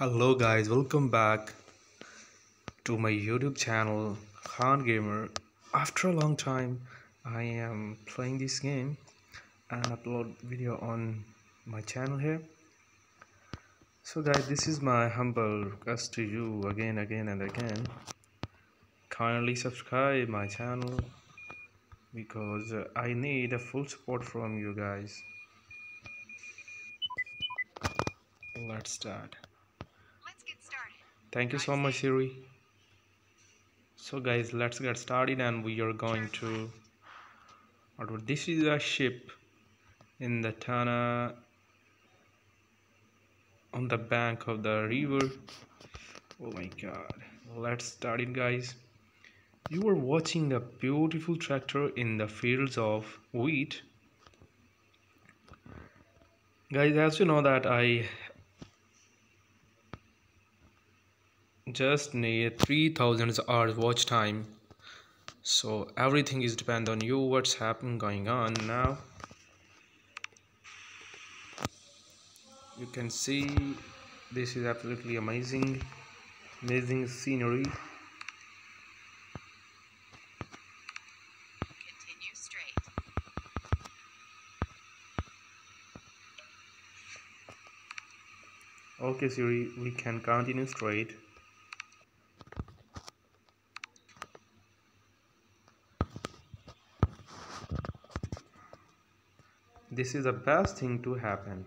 Hello guys, welcome back to my YouTube channel Khan Gamer. After a long time, I am playing this game and upload video on my channel here. So guys, this is my humble request to you again, again and again. Kindly subscribe my channel because I need a full support from you guys. Let's start. Let's get started. Thank you so much, Siri. So, guys, let's get started, and we are going to. This is a ship in the Tana on the bank of the river. Oh my god! Let's start it, guys. You are watching a beautiful tractor in the fields of wheat. Guys, as you know that I just need 3000 hours watch time. So everything is depend on you what's happening going on now. You can see this is absolutely amazing amazing scenery. Okay siri we can continue straight this is the best thing to happen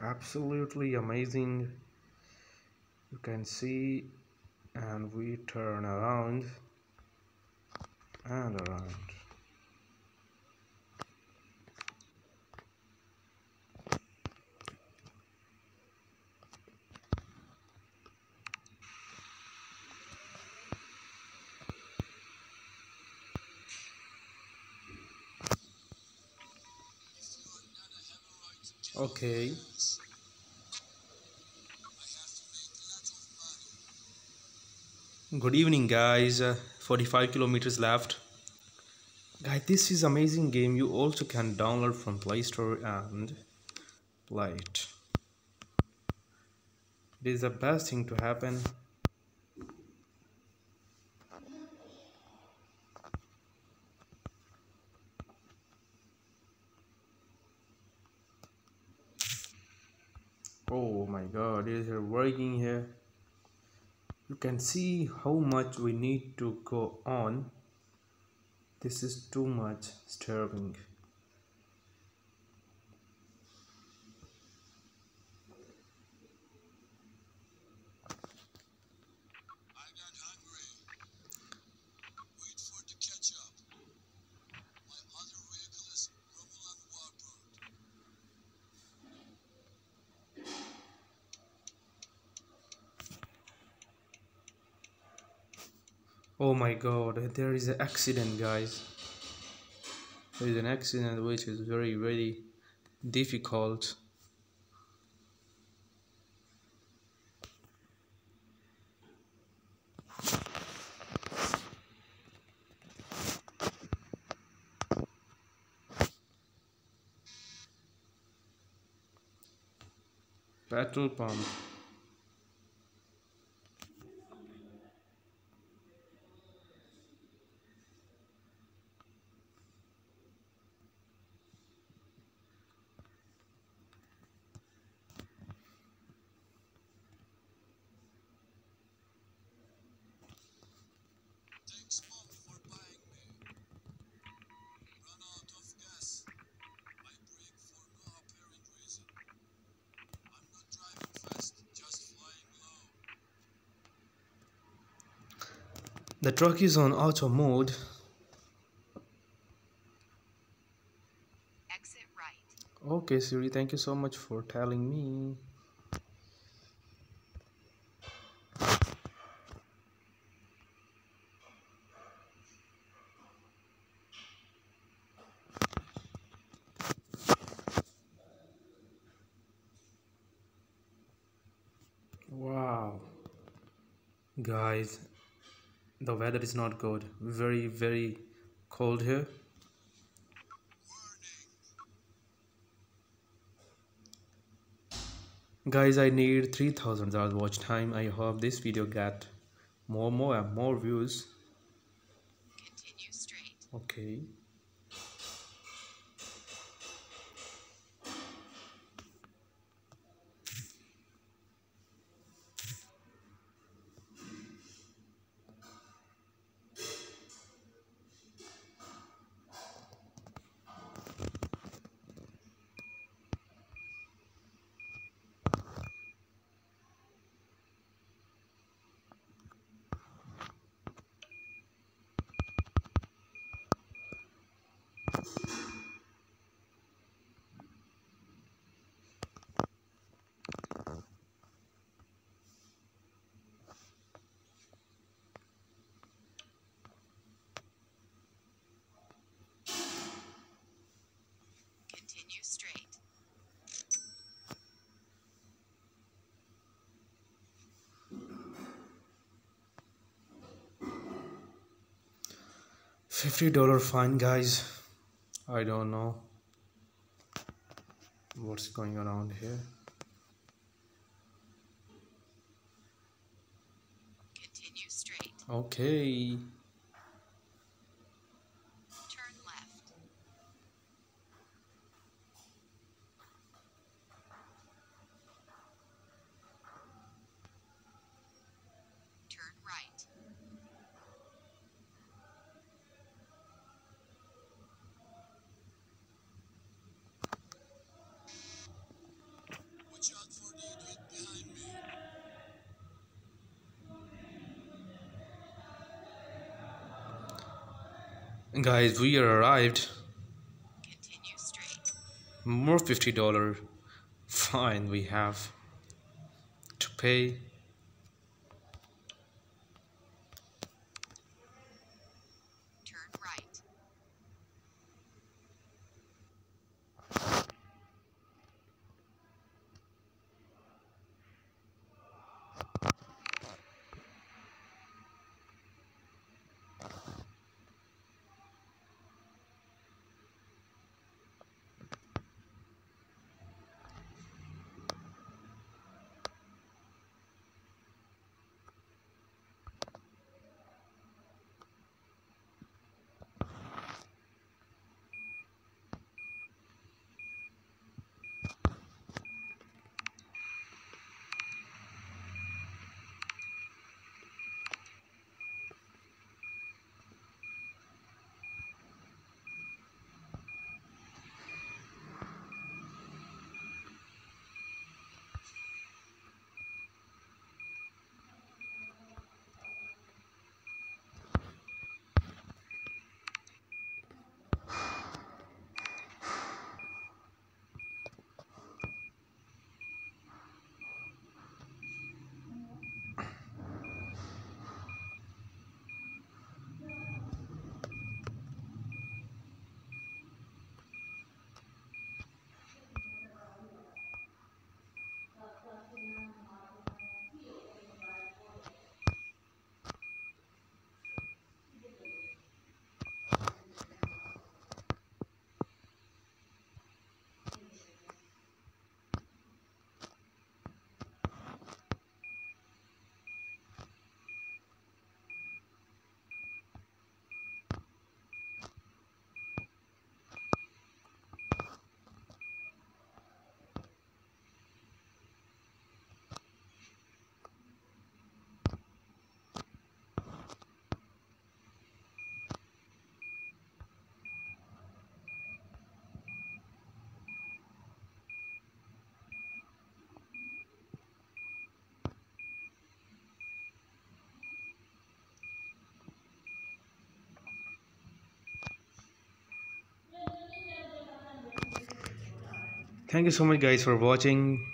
absolutely amazing. You can see and we turn around and around. Okay good evening guys. Uh, 45 kilometers left. Guys this is amazing game. You also can download from play store and play it. It is the best thing to happen. Oh my god it is working here you can see how much we need to go on. This is too much disturbing oh my god there is an accident guys. There is an accident which is very very difficult. Petrol pump the truck is on auto mode Exit right. okay siri thank you so much for telling me Guys, the weather is not good. Very, very cold here. Guys, I need 3000 hours watch time. I hope this video get more, more, and more views. Continue straight. Okay. $50 fine, guys. I don't know what's going around here. Continue straight. Okay. Turn left. Turn right. Watch out for the idiot behind me. Guys, we are arrived. Continue straight. More $50 fine we have to pay. Thank you so much, guys, for watching.